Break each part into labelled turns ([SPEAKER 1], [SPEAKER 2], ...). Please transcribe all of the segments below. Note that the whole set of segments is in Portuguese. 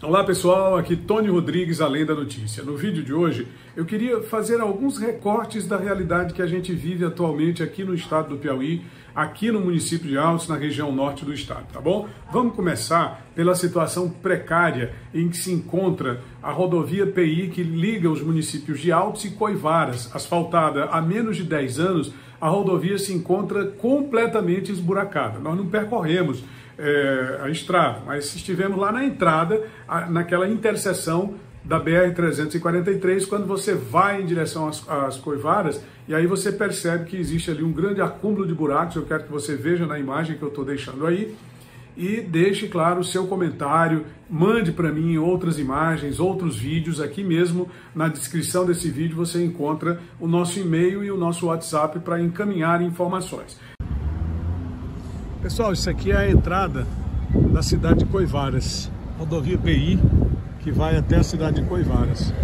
[SPEAKER 1] Olá pessoal, aqui Tony Rodrigues, Além da Notícia. No vídeo de hoje eu queria fazer alguns recortes da realidade que a gente vive atualmente aqui no estado do Piauí, aqui no município de Altos, na região norte do estado, tá bom? Vamos começar pela situação precária em que se encontra a rodovia PI que liga os municípios de Altos e Coivaras. Asfaltada há menos de 10 anos, a rodovia se encontra completamente esburacada. Nós não percorremos é, a estrada, mas estivemos lá na entrada, naquela interseção da BR-343, quando você vai em direção às, às, Coivaras, e aí você percebe que existe ali um grande acúmulo de buracos, eu quero que você veja na imagem que eu estou deixando aí, e deixe, claro, o seu comentário, mande para mim outras imagens, outros vídeos, aqui mesmo na descrição desse vídeo você encontra o nosso e-mail e o nosso WhatsApp para encaminhar informações. Pessoal, isso aqui é a entrada da cidade de Coivaras, rodovia PI, que vai até a cidade de Coivaras.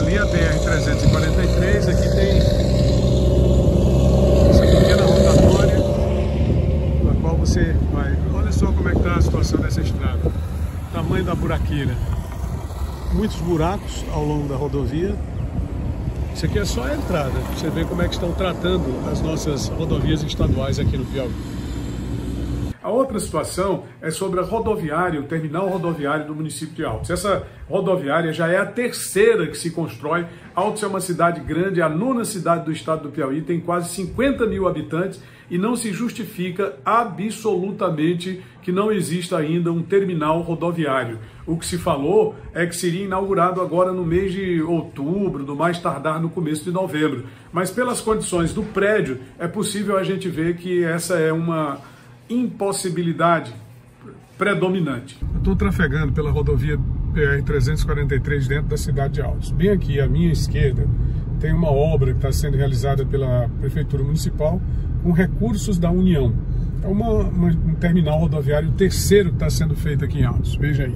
[SPEAKER 1] Ali é a BR-343, aqui tem essa pequena rotatória, na qual você vai... Olha só como é que está a situação dessa estrada. Tamanho da buraqueira. Muitos buracos ao longo da rodovia, isso aqui é só a entrada. Você vê como é que estão tratando as nossas rodovias estaduais aqui no Piauí. A outra situação é sobre a rodoviária, o terminal rodoviário do município de Altos. Essa rodoviária já é a terceira que se constrói. Altos é uma cidade grande, é a nona cidade do estado do Piauí, tem quase 50 mil habitantes e não se justifica absolutamente que não exista ainda um terminal rodoviário. O que se falou é que seria inaugurado agora no mês de outubro, do mais tardar no começo de novembro. Mas pelas condições do prédio, é possível a gente ver que essa é uma impossibilidade predominante. Eu estou trafegando pela rodovia BR-343 dentro da cidade de Altos. Bem aqui à minha esquerda tem uma obra que está sendo realizada pela Prefeitura Municipal com recursos da União. É uma, uma, um terminal rodoviário terceiro que está sendo feito aqui em Altos. Veja aí.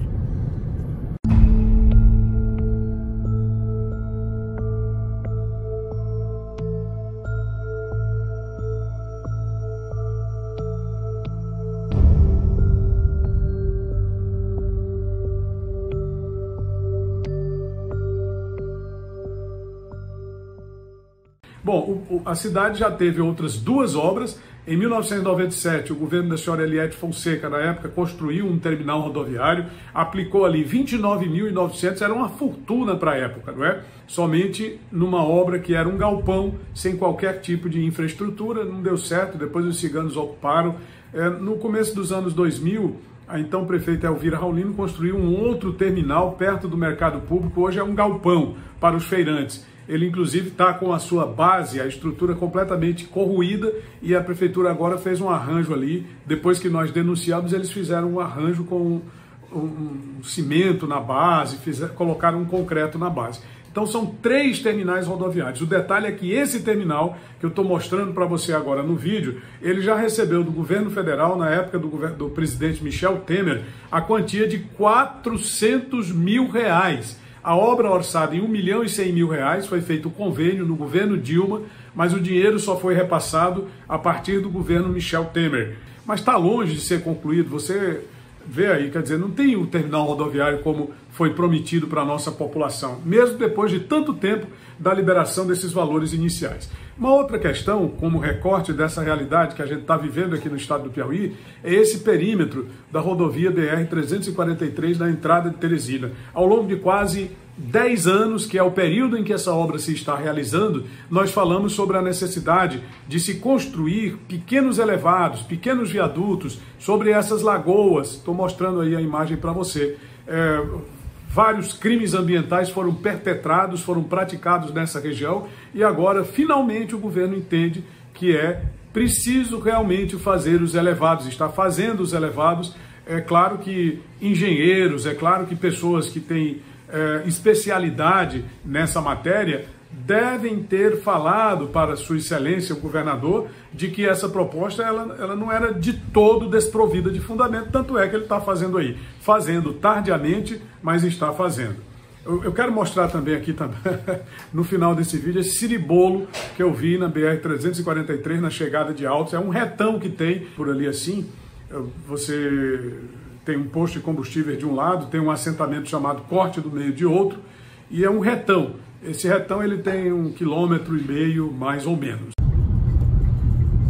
[SPEAKER 1] Bom, o, a cidade já teve outras duas obras. Em 1997, o governo da senhora Eliette Fonseca, na época, construiu um terminal rodoviário, aplicou ali 29.900, era uma fortuna para a época, não é? Somente numa obra que era um galpão, sem qualquer tipo de infraestrutura, não deu certo, depois os ciganos ocuparam. É, no começo dos anos 2000, a então prefeita Elvira Raulino construiu um outro terminal perto do mercado público, hoje é um galpão para os feirantes. Ele, inclusive, está com a sua base, a estrutura completamente corroída e a prefeitura agora fez um arranjo ali. Depois que nós denunciamos, eles fizeram um arranjo com um cimento na base, fizeram, colocaram um concreto na base. Então são três terminais rodoviários. O detalhe é que esse terminal, que eu estou mostrando para você agora no vídeo, ele já recebeu do governo federal, na época do, do presidente Michel Temer, a quantia de 400 mil reais a obra orçada em 1 milhão e 100 mil reais, foi feito o um convênio no governo Dilma, mas o dinheiro só foi repassado a partir do governo Michel Temer. Mas está longe de ser concluído, você vê aí, quer dizer, não tem o terminal rodoviário como foi prometido para a nossa população, mesmo depois de tanto tempo da liberação desses valores iniciais. Uma outra questão, como recorte dessa realidade que a gente está vivendo aqui no estado do Piauí, é esse perímetro da rodovia BR-343 na entrada de Teresina. Ao longo de quase 10 anos, que é o período em que essa obra se está realizando, nós falamos sobre a necessidade de se construir pequenos elevados, pequenos viadutos sobre essas lagoas. Estou mostrando aí a imagem para você. É, Vários crimes ambientais foram perpetrados, foram praticados nessa região e agora, finalmente, o governo entende que é preciso realmente fazer os elevados, está fazendo os elevados. É claro que engenheiros, é claro que pessoas que têm é, especialidade nessa matéria devem ter falado para Sua Excelência, o governador, de que essa proposta ela, ela não era de todo desprovida de fundamento, tanto é que ele está fazendo aí, fazendo tardiamente, mas está fazendo. Eu, eu quero mostrar também aqui, no final desse vídeo, esse siribolo que eu vi na BR-343, na chegada de Altos, é um retão que tem por ali assim, você tem um posto de combustível de um lado, tem um assentamento chamado Corte do Meio de outro, e é um retão. Esse retão ele tem um quilômetro e meio, mais ou menos.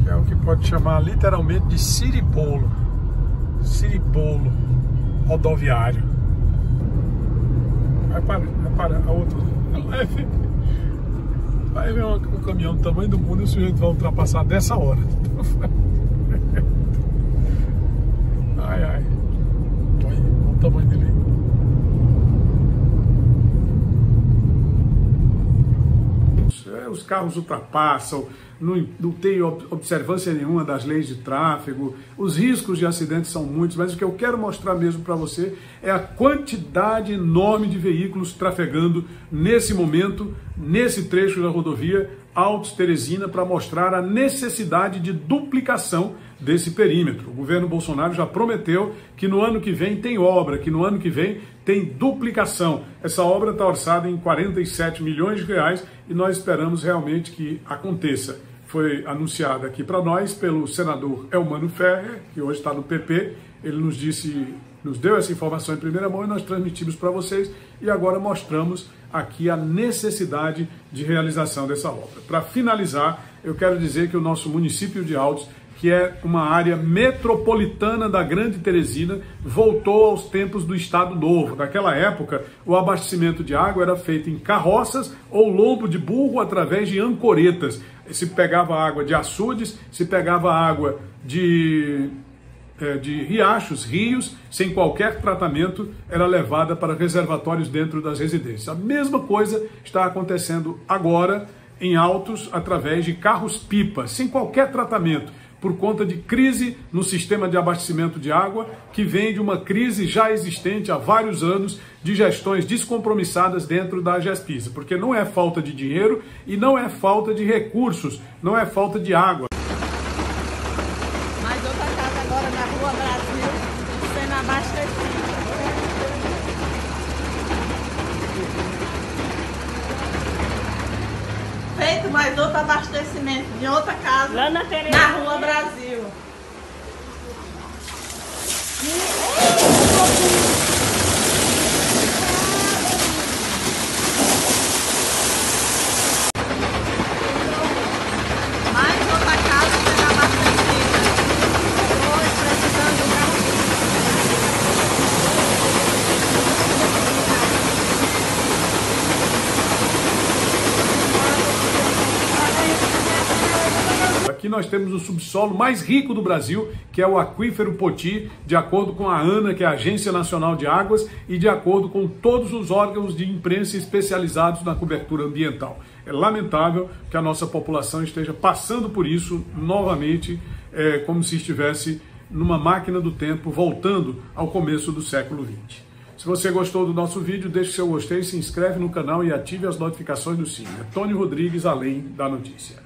[SPEAKER 1] Que é o que pode chamar literalmente de ciribolo. Ciribolo rodoviário. Vai para, vai para a outra. Vai ver um, um caminhão do tamanho do mundo e o sujeito vai ultrapassar dessa hora. Ai, ai. Olha o tamanho dele aí. Os carros ultrapassam, não, não tem observância nenhuma das leis de tráfego, os riscos de acidentes são muitos, mas o que eu quero mostrar mesmo para você é a quantidade enorme de veículos trafegando nesse momento, nesse trecho da rodovia Altos Teresina, para mostrar a necessidade de duplicação desse perímetro. O governo Bolsonaro já prometeu que no ano que vem tem obra, que no ano que vem tem duplicação. Essa obra está orçada em 47 milhões de reais e nós esperamos realmente que aconteça foi anunciada aqui para nós pelo senador Elmano Ferrer, que hoje está no PP. Ele nos disse, nos deu essa informação em primeira mão e nós transmitimos para vocês e agora mostramos aqui a necessidade de realização dessa obra. Para finalizar, eu quero dizer que o nosso município de Altos que é uma área metropolitana da Grande Teresina, voltou aos tempos do Estado Novo. Naquela época, o abastecimento de água era feito em carroças ou lombo de burro através de ancoretas. Se pegava água de açudes, se pegava água de, de riachos, rios, sem qualquer tratamento, era levada para reservatórios dentro das residências. A mesma coisa está acontecendo agora em Altos através de carros-pipa, sem qualquer tratamento por conta de crise no sistema de abastecimento de água, que vem de uma crise já existente há vários anos de gestões descompromissadas dentro da GESPISA, porque não é falta de dinheiro e não é falta de recursos, não é falta de água.
[SPEAKER 2] Mais outra casa agora na Rua Brasil, sendo abastecida. Feito mais outro abastecimento de outra casa
[SPEAKER 3] na,
[SPEAKER 2] na Rua Brasil.
[SPEAKER 1] Aqui nós temos o subsolo mais rico do Brasil, que é o aquífero Poti, de acordo com a ANA, que é a Agência Nacional de Águas, e de acordo com todos os órgãos de imprensa especializados na cobertura ambiental. É lamentável que a nossa população esteja passando por isso novamente, é, como se estivesse numa máquina do tempo, voltando ao começo do século XX. Se você gostou do nosso vídeo, deixe seu gostei, se inscreve no canal e ative as notificações do sininho. É Tony Rodrigues, além da notícia.